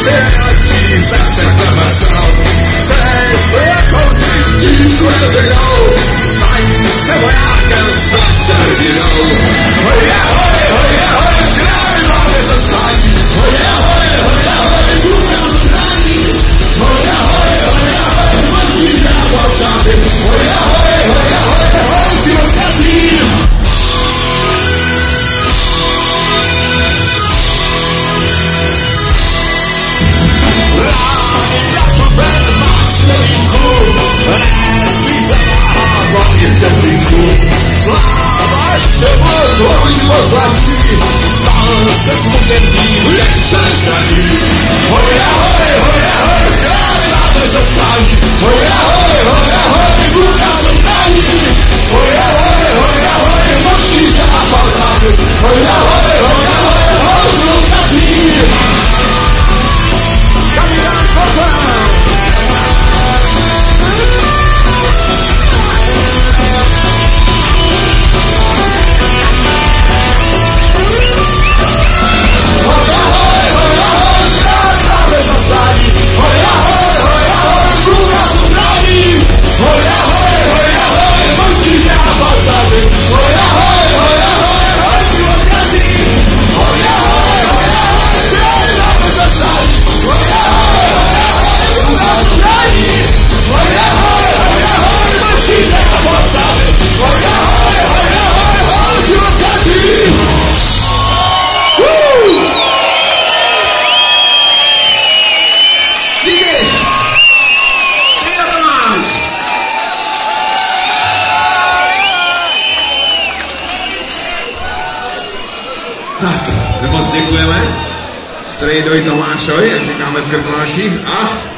Stretch, zase klamacał Chcesz to jakąś dziwkę wyją Stań się wojakiem, stać się winą Hoja, hoj, hoja, hoj, graj mamy zostań Hoja, hoj, hoja, hoj, głupia z nami Hoja, hoj, hoja, hoj, możliwe płacamy Hoja, hoj, hoja, Savaş çabuk oyunmaz vakti Sağsız bu zevki Yüksüz zevki Hoya Tak, moc děkujeme. Strejdoj Tomášovi, jak říkáme v Krkonoších. A